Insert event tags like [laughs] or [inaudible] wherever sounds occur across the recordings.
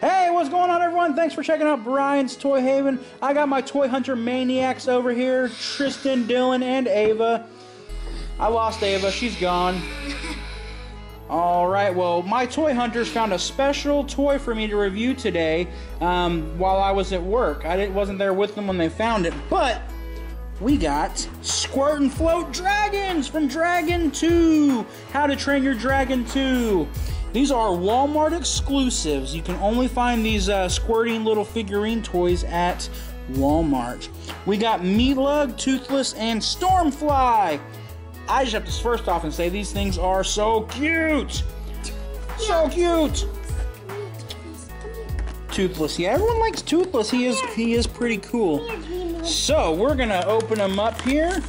Hey, what's going on, everyone? Thanks for checking out Bryan's Toy Haven. I got my Toy Hunter Maniacs over here Tristan, Dylan, and Ava. I lost Ava, she's gone. [laughs] Alright, well, my toy hunters found a special toy for me to review today um, while I was at work. I wasn't there with them when they found it, but we got Squirt and Float Dragons from Dragon 2. How to Train Your Dragon 2. These are Walmart exclusives. You can only find these uh, squirting little figurine toys at Walmart. We got Meatlug, Toothless, and Stormfly. I just have to first off and say these things are so cute. So cute. Toothless. Yeah, everyone likes Toothless. He is he is pretty cool. So we're gonna open them up here.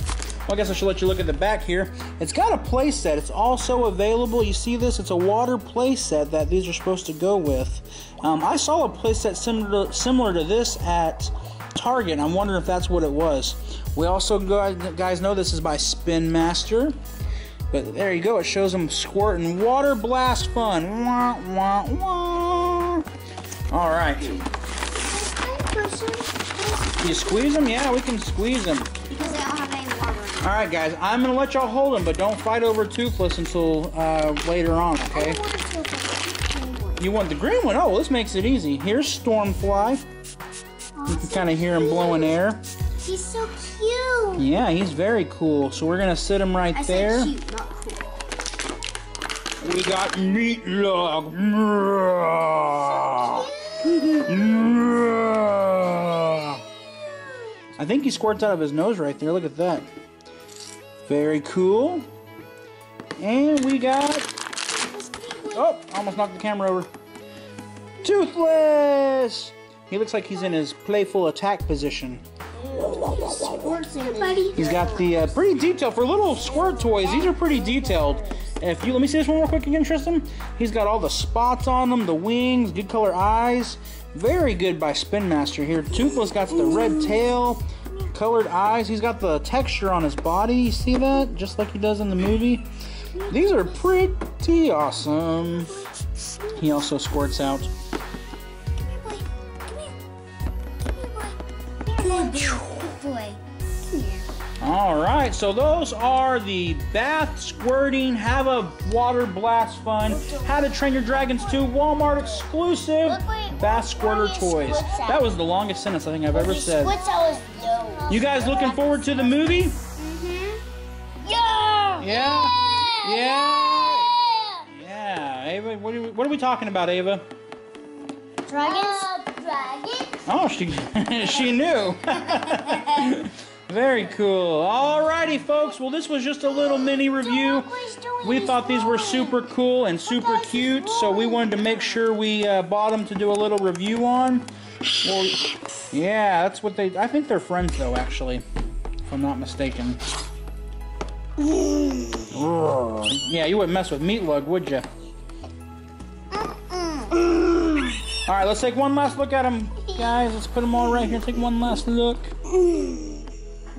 Well, I guess I should let you look at the back here. It's got a play set. It's also available. You see this? It's a water play set that these are supposed to go with. Um, I saw a play set similar to, similar to this at Target. I'm wondering if that's what it was. We also, guys, know this is by Spin Master. But there you go. It shows them squirting water blast fun. Wah, wah, wah. All right. You squeeze them? Yeah, we can squeeze them. Because they don't have any water. All right, guys. I'm going to let y'all hold them, but don't fight over Toothless until uh, later on, okay? You want the green one? Oh, well, this makes it easy. Here's Stormfly. You can kind of hear him blowing air. He's so cute. Yeah, he's very cool. So we're gonna sit him right I there. said cute, not cool. We got Meatlug. I think he squirts out of his nose right there. Look at that. Very cool. And we got. Oh, almost knocked the camera over. Toothless! He looks like he's in his playful attack position. He's got the uh, pretty detailed for little squirt toys. These are pretty detailed. If you let me see this one real quick again, Tristan. He's got all the spots on them, the wings, good color eyes. Very good by Spin Master here. Toothless got the red tail, colored eyes. He's got the texture on his body. You see that? Just like he does in the movie. These are pretty awesome. He also squirts out. Good boy. All right, so those are the bath squirting, have a water blast fun, how to train your dragons 2 Walmart exclusive bath squirter look what he toys. That was the longest sentence I think I've ever said. squirts out his nose. You guys looking forward to the movie? Mm-hmm. Yeah. Yeah? Yeah? Yeah. Yeah. Ava, what are we, what are we talking about, Ava? Dragons. Uh, dragons. Oh, she [laughs] she knew. [laughs] Very cool. Alrighty, folks. Well, this was just a little mini review. We thought these were super cool and super cute, so we wanted to make sure we uh, bought them to do a little review on. Well, yeah, that's what they. I think they're friends, though. Actually, if I'm not mistaken. Yeah, you wouldn't mess with Meatlug, would you? All right, let's take one last look at them, guys. Let's put them all right here. Take one last look.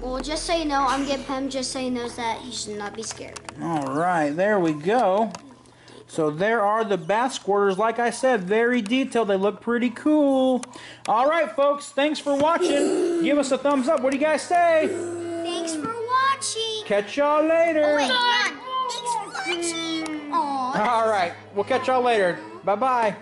Well, just so you know, I'm getting him just so he knows that he should not be scared. All right, there we go. So there are the bath squirters. Like I said, very detailed. They look pretty cool. All right, folks. Thanks for watching. Give us a thumbs up. What do you guys say? Thanks for watching. Catch y'all later. Oh, wait, Thanks for watching. Aww. All right, we'll catch y'all later. Bye bye.